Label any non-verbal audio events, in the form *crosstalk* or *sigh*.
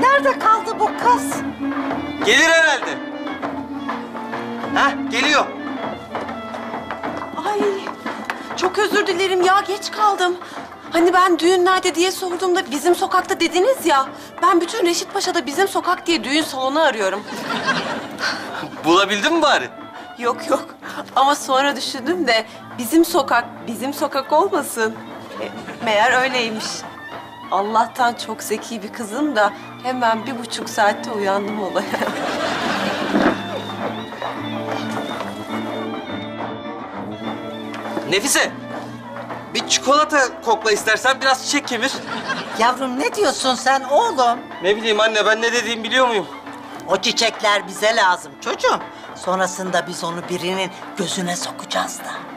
Nerede kaldı bu kız? Gelir herhalde. Ha geliyor. Ay çok özür dilerim ya geç kaldım. Hani ben düğün nerede diye sorduğumda bizim sokakta dediniz ya. Ben bütün Reşit Paşa'da bizim sokak diye düğün salonu arıyorum. Bulabildin mi bari? Yok yok ama sonra düşündüm de bizim sokak bizim sokak olmasın. E, meğer öyleymiş. Allah'tan çok zeki bir kızım da hemen bir buçuk saatte uyandım olaya. *laughs* Nefise. Bir çikolata kokla istersen biraz çiçek kemir. Yavrum ne diyorsun sen oğlum? Ne bileyim anne ben ne dediğimi biliyor muyum? O çiçekler bize lazım çocuğum. Sonrasında biz onu birinin gözüne sokacağız da.